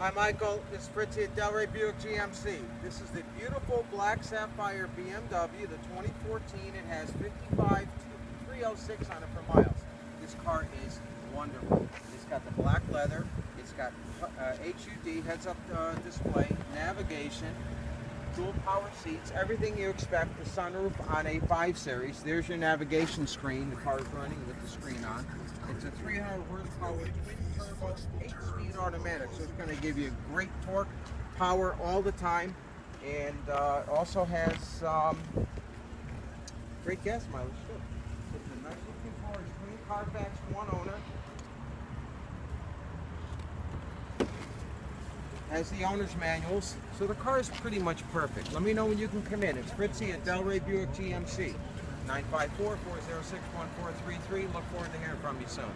Hi, Michael. This is Fritzi at Delray Buick GMC. This is the beautiful black sapphire BMW, the 2014. It has 55,306 on it for miles. This car is wonderful. It's got the black leather. It's got uh, HUD, heads-up uh, display, navigation, dual power seats, everything you expect. The sunroof on a 5 Series. There's your navigation screen. The car is running with the screen on. It's a 300 horsepower twin turbo, 8-speed automatic, so it's going to give you great torque, power all the time, and uh, also has um, great gas mileage too. It's a nice looking car. It's Carfax, one owner. Has the owner's manuals, so the car is pretty much perfect. Let me know when you can come in. It's Fritzi at Delray Buick GMC. 954-406-1433. Look forward to hearing from you soon.